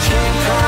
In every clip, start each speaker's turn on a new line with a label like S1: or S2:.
S1: Can be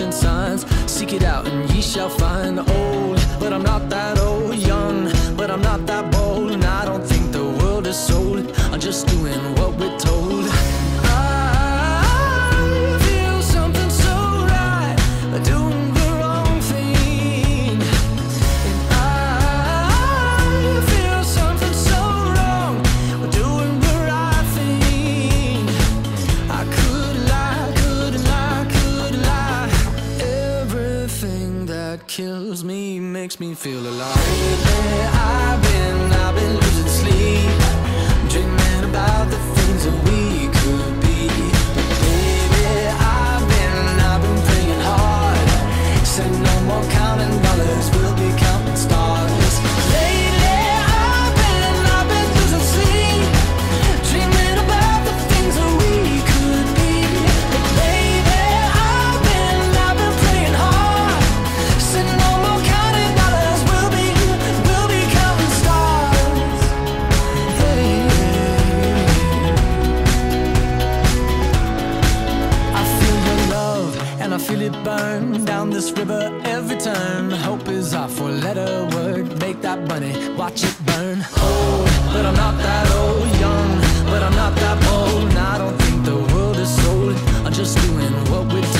S1: Flashing signs. Seek it out and ye shall find. Old, but I'm not that old. Me feel alive. This river every turn. Hope is our four letter word. Make that money, watch it burn. Old, but I'm not that old. Young, but I'm not that bold. And I don't think the world is sold. I'm just doing what we're told.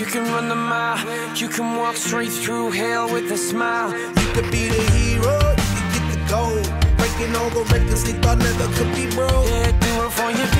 S2: You can run the mile, you can walk straight through hell with a smile.
S3: You could be the hero, you could get the gold. Breaking all the records they thought never could be broke.
S2: Yeah, do it for your people.